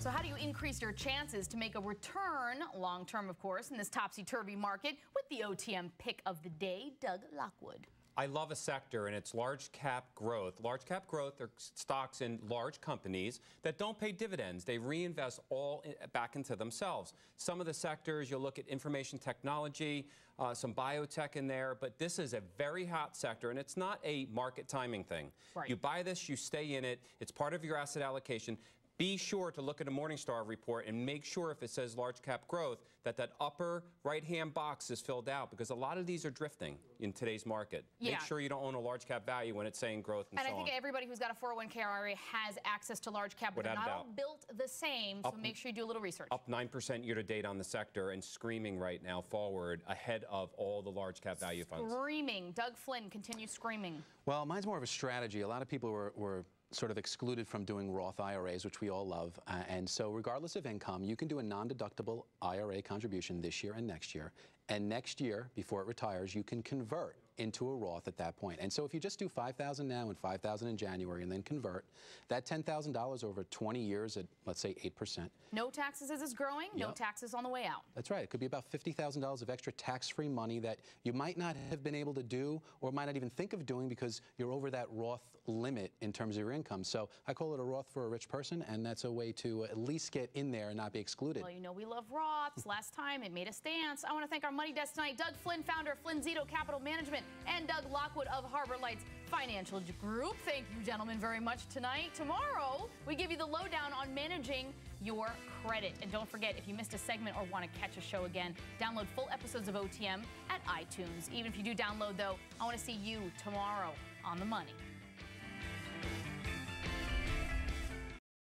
So, how do you increase your chances to make a return, long term, of course, in this topsy turvy market? With the OTM pick of the day, Doug Lockwood. I love a sector and it's large cap growth. Large cap growth are stocks in large companies that don't pay dividends. They reinvest all in, back into themselves. Some of the sectors, you'll look at information technology, uh, some biotech in there, but this is a very hot sector and it's not a market timing thing. Right. You buy this, you stay in it, it's part of your asset allocation. Be sure to look at a Morningstar report and make sure if it says large cap growth that that upper right hand box is filled out because a lot of these are drifting in today's market. Yeah. Make sure you don't own a large cap value when it's saying growth and, And so I think on. everybody who's got a 401k IRA has access to large cap, but Without they're not all built the same. So Up- make sure you do a little research. Up 9% year to date on the sector and screaming right now forward ahead of all the large cap value funds. Screaming. Doug Flynn continues screaming. Well, mine's more of a strategy. A lot of people were, were sort of excluded from doing Roth IRAs, which we all love. Uh, and so, regardless of income, you can do a non deductible IRA contribution this year and next year. And next year, before it retires, you can convert into a Roth at that point. And so, if you just do 5000 now and 5000 in January and then convert, that $10,000 over 20 years at, let's say, 8%. No taxes as it's growing, no taxes on the way out. That's right. It could be about $50,000 of extra tax-free money that you might not have been able to do or might not even think of doing because you're over that Roth limit in terms of your income. So I call it a Roth for a rich person, and that's a way to at least get in there and not be excluded. Well, you know we love Roths. Last time it made us dance. I want to thank our money desk tonight, Doug Flynn, founder of Flynn Zito Capital Management, and Doug Lockwood of Harbor Lights Financial Group. Thank you, gentlemen, very much tonight. Tomorrow, we give you the lowdown on managing your credit. And don't forget, if you missed a segment or want to catch a show again, download full episodes of OTM at iTunes. Even if you do download, though, I want to see you tomorrow on the money.